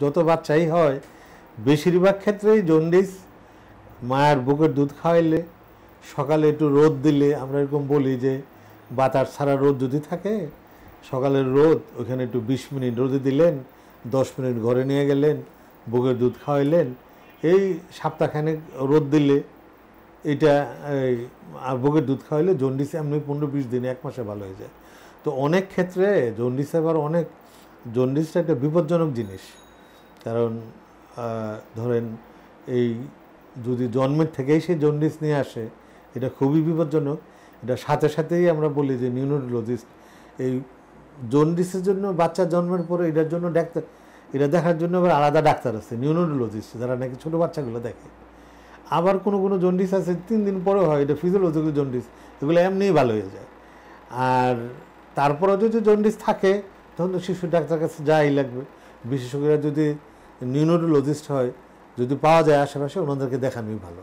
যত বাচ্চাই হয়, বেশিরভাগ ক্ষেত্রেই জন্ডিস, মায়ের বুকের দুধ খাওয়াইলে, সকালে একটু রোদ দিলে আমরা এরকম বলি যে, বাতাস ছাড়া রোদ যদি থাকে, সকালের রোদ, ওখানে একটু বিশ মিনিট রোদে দিলেন, দশ মিনিট ঘরে নিয়ে গেলেন, বুকের দুধ খাওয়াইলেন, এই সপ্তাহখানেক রোদ দিলে, এটা আর বুকের দুধ খাওয়াইলে জন্ডিস এমনি পনেরো বিশ দিনে এক মাসে ভালো হয়ে যায়। তো অনেক ক্ষেত্রে জন্ডিস আবার অনেক, জন্ডিসটা একটা বিপজ্জনক জিনিস। কারণ ধরেন এই যদি জন্মের থেকেই সে জন্ডিস নিয়ে আসে, এটা খুবই বিপজ্জনক। এটা সাথে সাথেই আমরা বলি যে নিউরোলজিস্ট এই জন্ডিসের জন্য বাচ্চা জন্মের পরে এটার জন্য ডাক্তার, এটা দেখার জন্য আবার আলাদা ডাক্তার আছে, নিউরোলজিস্ট, যারা নাকি ছোটো বাচ্চাগুলো দেখে। আবার কোনো কোনো জন্ডিস আছে, তিন দিন পরে হয়, এটা ফিজিওলজিক্যাল জন্ডিস, এগুলো এমনিই ভালো হয়ে যায়। আর তারপরেও যদি জন্ডিস থাকে, তখন তো শিশু ডাক্তার কাছে যাই লাগবে। বিশেষজ্ঞরা যদি নিউরোলজিস্ট হয় যদি পাওয়া যায় আশেপাশে ওনাদেরকে দেখানোই ভালো।